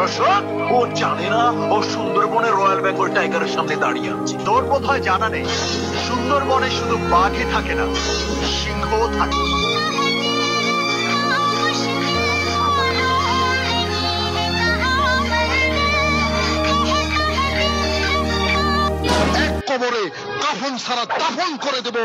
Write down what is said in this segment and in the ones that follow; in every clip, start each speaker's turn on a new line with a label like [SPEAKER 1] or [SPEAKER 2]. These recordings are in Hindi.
[SPEAKER 1] দর্শক ও জানে না ও সুন্দরবনে রয়্যাল বেঙ্গল টাইগারের সামনে দাঁড়িয়ে আছে
[SPEAKER 2] তোর বোধহয় জানা নেই সুন্দরবনে শুধু বাঘই থাকে না সিংহও থাকে
[SPEAKER 3] কবরে কাফন সারা দাফন করে দেবো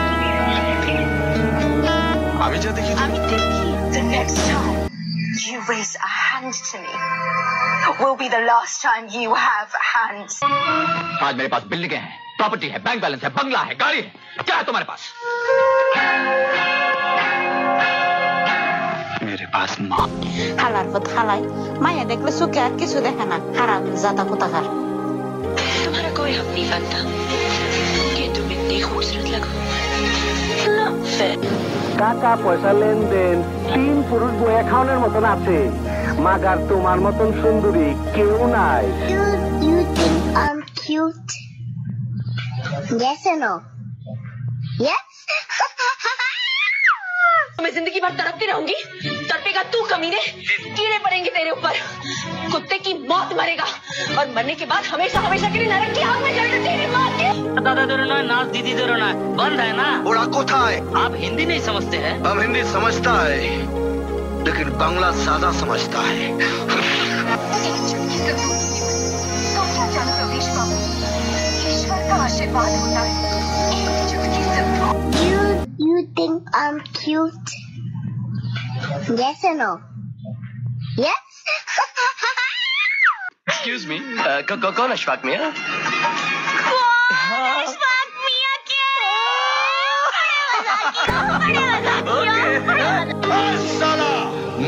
[SPEAKER 4] আমি যা দেখি
[SPEAKER 5] আমি দেখি
[SPEAKER 6] the next time you raise a hand to me will be the last time you have hands
[SPEAKER 7] आज मेरे पास बिल्डिंग है प्रॉपर्टी है बैंक बैलेंस है बंगला है गाड़ी है क्या है तुम्हारे पास मेरे पास माँ
[SPEAKER 8] हालार हालाई माया देख ले सुखे किसु है ना हराम ज्यादा कुतागर
[SPEAKER 6] तुम्हारा कोई हक नहीं बनता ये तुम इतनी खूबसूरत लगो আছে
[SPEAKER 9] টাকা পয়সা লেনদেন তিন পুরুষ বইয়া খাওয়ানোর মতন আছে মাগার তোমার মতন সুন্দরী কেউ নাই
[SPEAKER 10] Yes or no? Yes?
[SPEAKER 6] मैं जिंदगी भर तड़पती रहूंगी तड़पेगा तू कमीने कीड़े पड़ेंगे तेरे ऊपर कुत्ते की मौत मरेगा और मरने के बाद हमेशा हमेशा के लिए नरक की आग में जलना तेरी मौत के
[SPEAKER 7] दादा दरोना नाच दीदी दरोना बंद है ना
[SPEAKER 2] बोला कोथा है
[SPEAKER 7] आप हिंदी नहीं समझते हैं
[SPEAKER 2] हम हिंदी समझता है लेकिन बांग्ला ज्यादा समझता है
[SPEAKER 6] ईश्वर का आशीर्वाद
[SPEAKER 10] I'm cute. Yes or no? Yes?
[SPEAKER 1] Excuse me. Uh, go, go,
[SPEAKER 3] go, na schwag mir.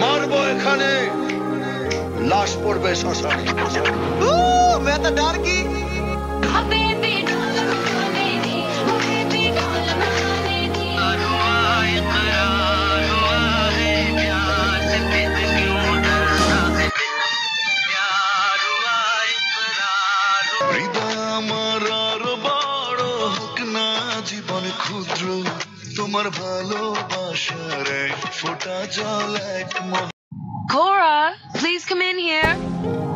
[SPEAKER 3] মারবো এখানে লাশ পড়বে শ্মশানে ও মে ডার কি তোমার ফোঁটা জল এক
[SPEAKER 5] Cora, please come in here.